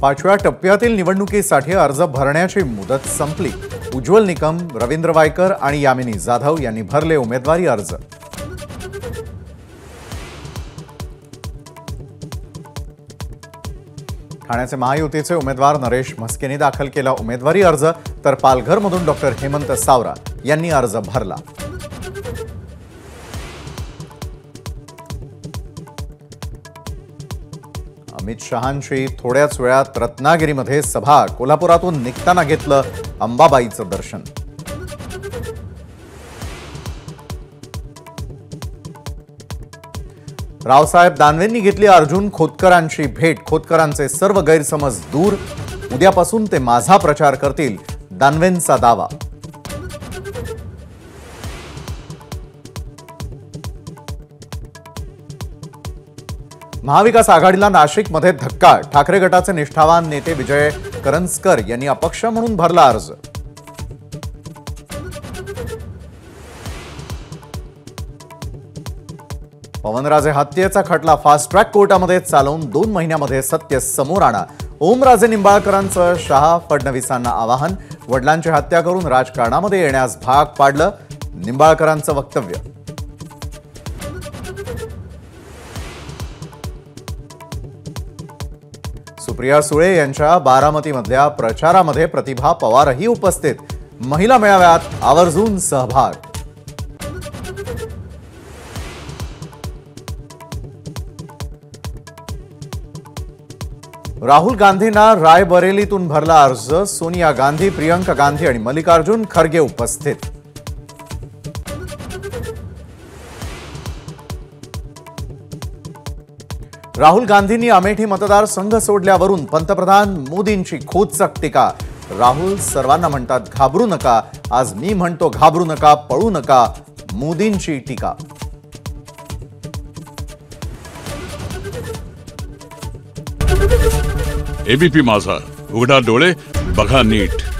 पाचव्या टप्प्यातील निवडणुकीसाठी अर्ज भरण्याची मुदत संपली. उज्ज्वल निकम रवींद्र वायकर आणि यामिनी जाधव यांनी भरले उमेदवारी अर्ज. ठाण्याचे महायुतीचे उमेदवार नरेश म्हस्केने दाखल केला उमेदवारी अर्ज तर पालघरमधून डॉक्टर हेमंत सावरा यांनी अर्ज भरला. अमित शहांची थोड्याच वेळात रत्नागिरीमध्ये सभा कोल्हापुरातून निघताना घेतलं अंबाबाईचं दर्शन. रावसाहेब दानवेंनी घेतली अर्जुन खोतकरांची भेट. खोतकरांचे सर्व गैरसमज दूर. उद्यापासून ते माझा प्रचार करतील दानवेंचा दावा. महाविकास आघाडीला नाशिकमध्ये धक्का. ठाकरे गटाचे निष्ठावान नेते विजय करंजकर यांनी अपक्ष म्हणून भरला अर्ज. पवनराजे हत्येचा खटला. फास्ट ट्रॅक कोर्टामध्ये चालवून दोन महिन्यामध्ये सत्य समोर आणा. ओमराजे निंबाळकरांचं शहा फडणवीसांना आवाहन. वडिलांची हत्या करून राजकारणामध्ये येण्यास भाग पाडलं निंबाळकरांचं वक्तव्य. सुप्रिया सुळे यांच्या बारामतीमधल्या प्रचारामध्ये प्रतिभा पवारही उपस्थित. महिला मेळाव्यात आवर्जून सहभाग. राहुल गांधींना रायबरेलीतून भरला अर्ज सोनिया गांधी प्रियंका गांधी आणि मल्लिकार्जुन खरगे उपस्थित. राहुल गांधींनी अमेठी मतदारसंघ सोडल्यावरून पंतप्रधान मोदींची खोचक टीका. राहुल सर्वांना म्हणतात घाबरू नका. आज मी म्हणतो घाबरू नका पळू नका. मोदींची टीका. एबीपी माझा. उघडा डोळे बघा नीट.